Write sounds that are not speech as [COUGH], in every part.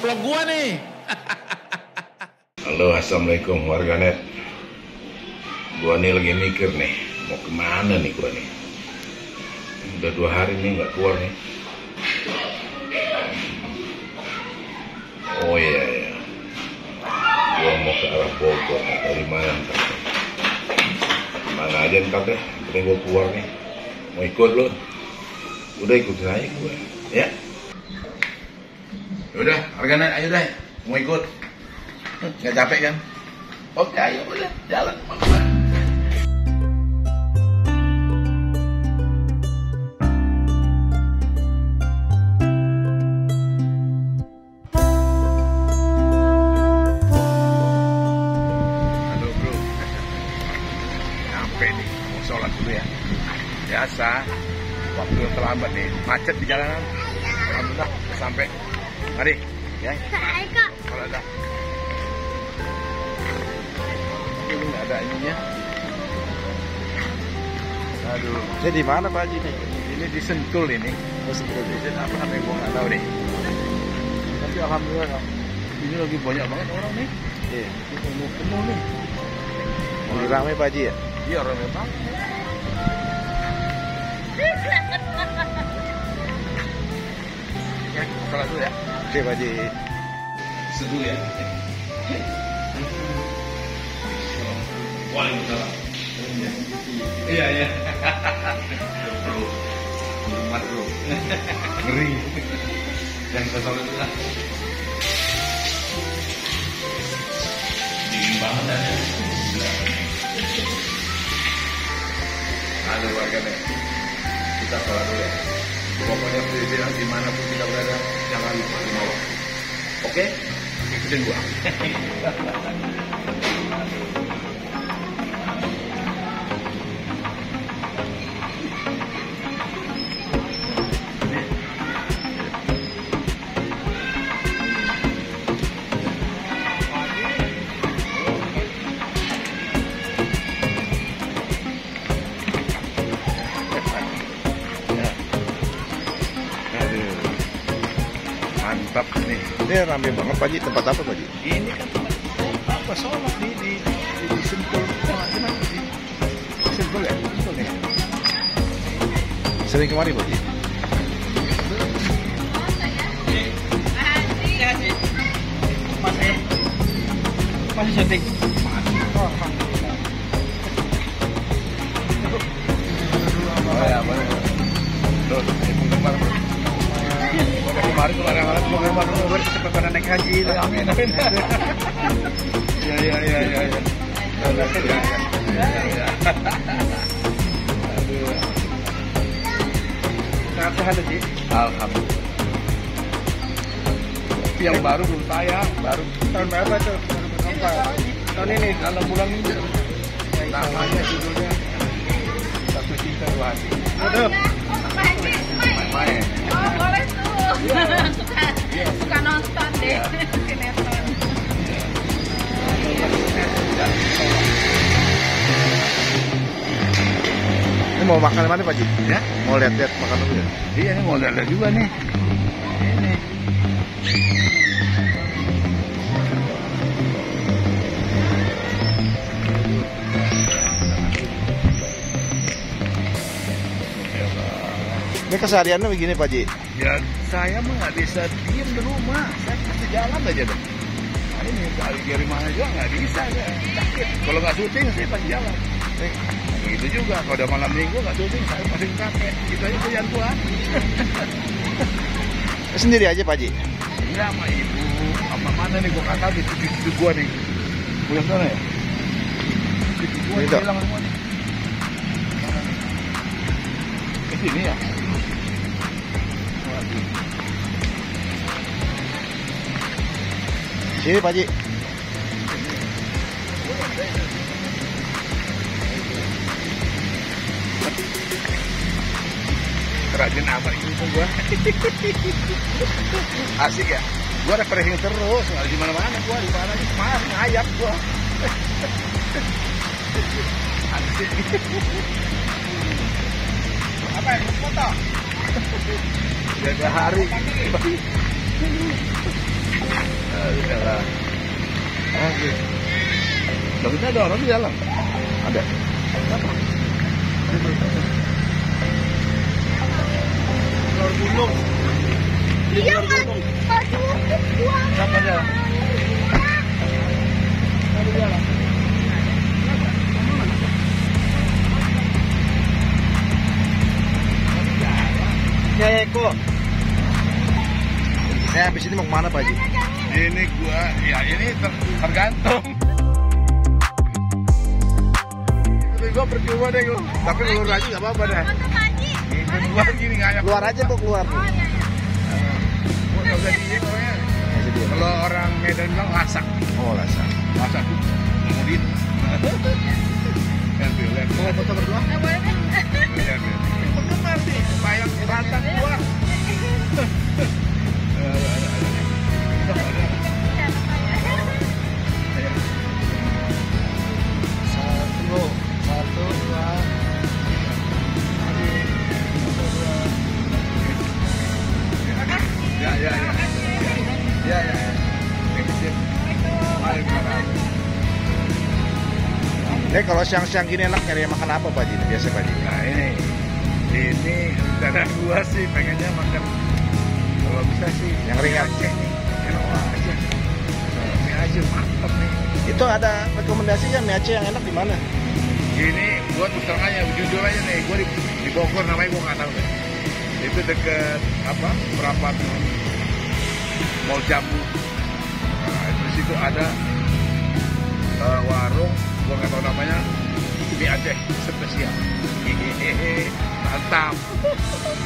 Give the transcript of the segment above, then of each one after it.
Vlog gua nih. Halo assalamualaikum warganet. Gua nih lagi mikir nih Mau ke mana nih gua nih? Udah dua hari nih nggak keluar nih. Oh iya iya Gua mau ke arah Bogor Dari mana ntar Mana aja ntar deh Penting gua keluar nih. Mau ikut lo Udah ikutin aja gua. Ya Udah warganet ayo deh Mau ikut Nggak capek kan? Oke, ayo udah jalan. Mau sholat dulu ya. Biasa, waktu terlambat nih, macet di jalanan. Alhamdulillah, sampai. Mari, ya. Kalau ada ini nggak ada ininya. Aduh, Ini di mana Pak Haji nih? ini disentul ini. Oh, sebelum Ini apa namanya gua nggak tahu deh. Tapi alhamdulillah ini lagi banyak banget orang nih. Iya. Ini penuh penuh nih. Lagi ramai Pak Haji ya? Iya ramai banget. [LAUGHS] Ya, salah dulu ya. Oke Pak Haji. Seduh ya. Waalaikumsalam. Iya iya. Bro, hormat bro. Ngeri. Yang sholat dulu lah. Dingin banget ya. Halo warganet. Kita sholat dulu ya. Pokoknya perjalanan di mana pun kita berada, jangan lupa lima waktu. Oke? Ikutin gua. [LAUGHS] Ini ramai banget Pak Haji. Tempat apa Pak Haji? Ini kan tempat apa sholat di di di, di Sentul. Nah, di Sentul ya? Sentul ya. Sering kemari Pak? Masih masih syuting. Haji. Ya, amin, amin. [LAUGHS] Ya, ya, ya, ya, ya. Aduh. Sehat-sehat aja. Alhamdulillah. Tapi yang baru belum tayang, baru Tahun berapa tuh? Tahun ini. dalam bulan ini. Namanya judulnya satu cinta dua hati. Aduh. Main. Tuh. suka, suka nonton deh sinetron. Ini mau makan mana Pak Haji? Ya, Mau lihat-lihat makan dulu ya? iya ini mau lihat juga nih. Ini. Ini kesehariannya begini Pak Haji? Ya saya mah nggak bisa diem di rumah, saya pasti jalan aja deh. Nah, ini kali dari mana juga nggak bisa ya, sakit. Kalau nggak syuting saya pasti jalan. Eh, begitu juga kalau udah malam minggu nggak syuting saya pasti kakek. Itu aja gua. [LAUGHS] Sendiri aja Pak Haji? Enggak sama ibu, sama mana nih gua kakak di cucu gua nih. Boleh sana ya? Cucu Dok. hilang semua nih. Ke sini ya? Sini Pak Haji. Rajin amat ibu gua. [LAUGHS] Asik ya? Gua refreshing terus, nggak di mana-mana gua di mana aja kemarin ngayap gua. Asik. [LAUGHS] Jaga hari. Ayolah. Oke. Ada orang di dalam. Ada. Ada. Gunung. Iya, habis ini mau ke mana Pak Haji? Ini gua, ya ini ter- tergantung. Tapi gua percuma deh gua. Tapi keluar lagi nggak apa-apa deh. Keluar gini ngajak. Keluar aja kok keluar. Oh iya iya. Gua nggak pokoknya. Kalau orang Medan bilang lasak, Oh lasa. lasak tuh kemudian. Lihat lihat. Mau foto Eh kalau siang-siang gini enak nyari makan apa Pak Haji? Biasa Pak Haji. Nah ini, ini rencana gua sih pengennya makan kalau bisa sih Yang ringan. Aceh nih, enak aja. Mie Aceh mantap nih. Itu ada rekomendasinya mie Aceh yang enak di mana? Ini gua terang aja, jujur aja nih, gua di, di Bogor namanya gua nggak tahu deh. Itu deket apa? Perapat Mall Jambu. Nah, itu di situ ada eh, warung, gua nggak tahu namanya, mie Aceh spesial. Hehehe, mantap.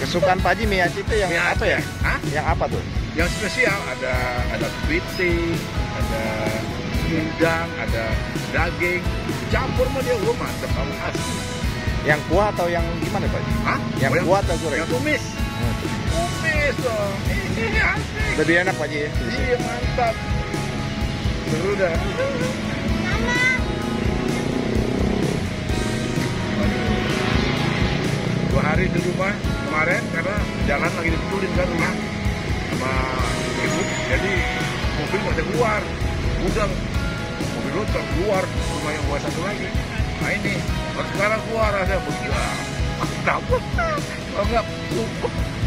Kesukaan Pak Haji mie Aceh itu yang apa ya? Hah? Yang apa tuh? Yang spesial ada ada kepiting, ada udang, ada daging, campur sama dia, gua mantep banget asli. Yang kuah atau yang gimana Pak Haji? Hah? Yang Oh, kuah atau goreng? Yang tumis. Hmm. Tumis dong. Ini asik. Lebih enak Pak Haji ya? Iya mantap. Seru dah. Dua hari di rumah kemarin karena jalan lagi dibetulin kan rumah sama ibu. Jadi mobil bisa keluar. Udah mobil lu keluar rumah yang gua satu lagi. Nah ini baru sekarang keluar ada gila. Kenapa? Kalau nggak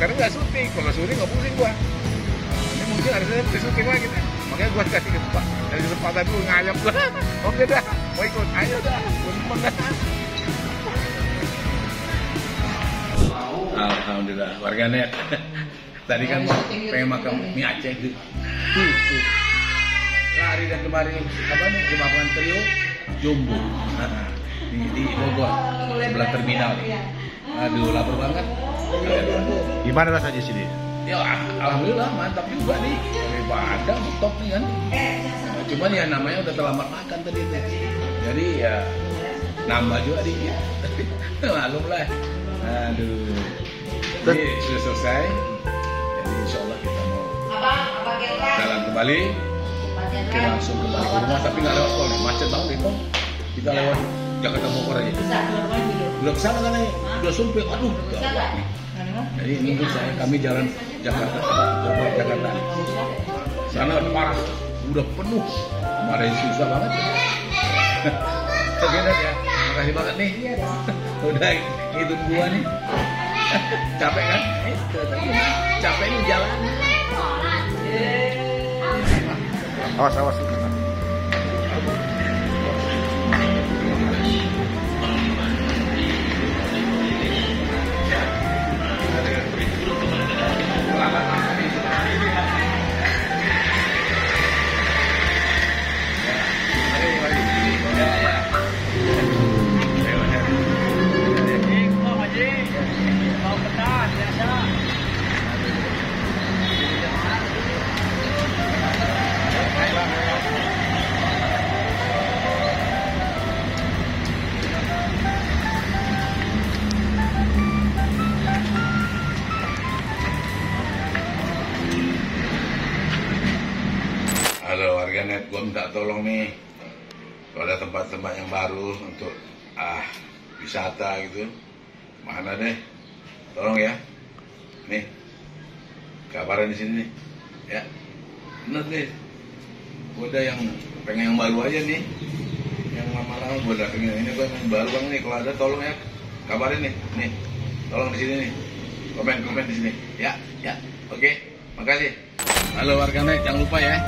karena nggak syuting. Kalau syuting nggak pusing gua. Nah, ini mungkin harusnya syuting lagi nih. Makanya gua kasih kesempatan, dari kesempatan dulu ngayap gua. [LAUGHS] Oke dah, mau ikut. Ayo dah, gua demen dah. Alhamdulillah, warganet. [LAUGHS] Tadi kan mau pengen makan mie Aceh tuh. Lari dan kemari apa nih rumah makan trio Jumbo Nah, di, di Bogor sebelah terminal. Aduh, lapar banget. Gimana rasanya sini? Ya alhamdulillah mantap juga nih. Dari Padang top nih kan. Nah, cuman ya namanya udah terlambat makan tadi. Jadi ya nambah juga dikit. [LAUGHS] Malum lah. Aduh. Jadi sudah selesai. Jadi insya Allah kita mau jalan kembali. Kita langsung kembali ke rumah tapi nggak lewat tol nih. Macet banget itu. Kita lewat Jakarta Bogor aja. Udah ke sana kan nih. Udah sumpit. Aduh. gawat nih. Jadi minggu saya kami jalan Jakarta, Bogor Jakarta. Sana parah, udah penuh, kemarin susah banget. [LAUGHS] Oke dah ya, makasih banget nih. [LAUGHS] Udah ngitun gua nih. Capek kan? Capek nih jalan. Awas awas. Warganet, gua minta tolong nih. Kalau ada tempat-tempat yang baru untuk ah wisata gitu, mana deh? Tolong ya. Nih, kabaran di sini nih. Ya, bener. Gua ada yang pengen yang baru aja nih. yang lama-lama gue datengin ini bang yang baru bang nih. Kalau ada tolong ya. Kabarin nih. Nih. Tolong di sini nih. Komen komen di sini. Ya ya. Oke. Makasih. Halo warganet jangan lupa ya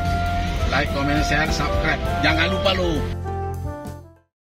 like comment share subscribe. Jangan lupa lu